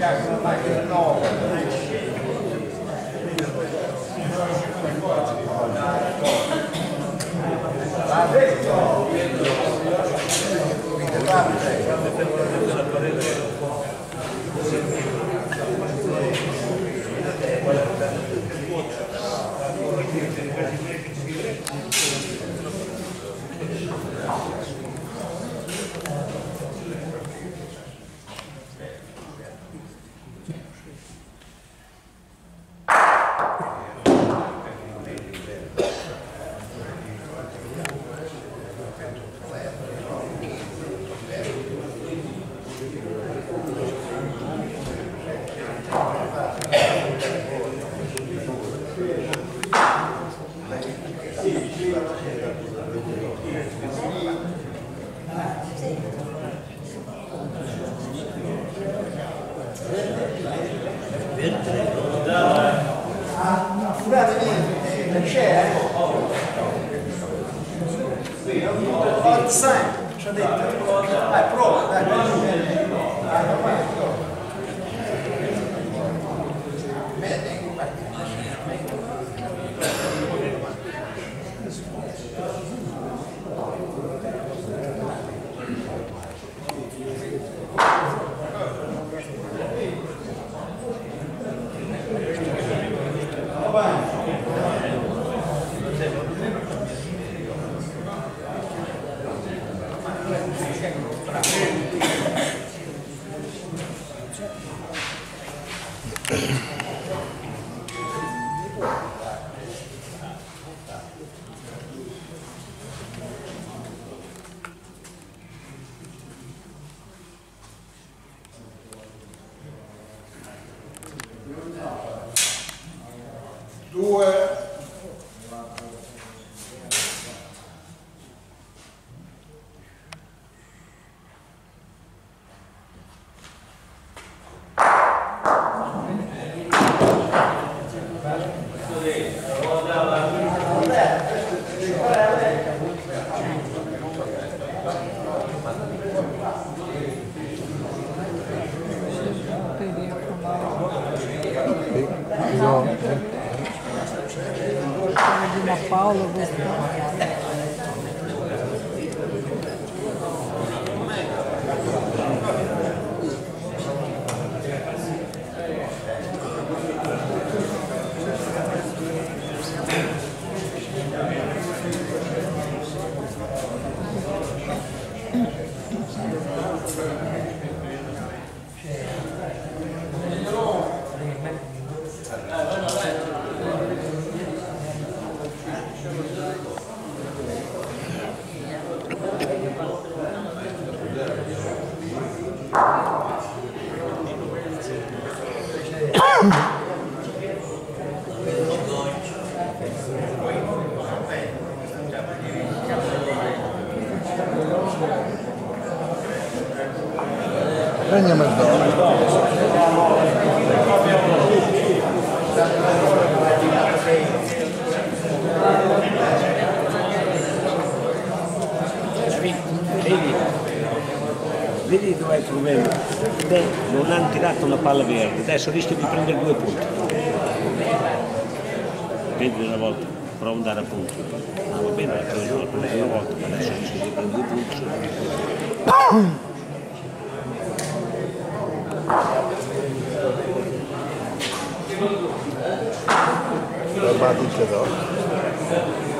Gracias. Furate niente, non c'è, eh? Forza, ci ha detto. Dai, prova, dai, dai, vai. Due, Quella di Una Paolo questa. Prendiamo il dono. Vedi, vedi dov'è il problema? Beh, non hanno tirato una palla verde, adesso rischio di prendere due punti. Vedi una volta, provo ad andare a punti. Ah, va bene, l'ho preso una volta, ma adesso rischio di prendere due punti. 咱们得知道。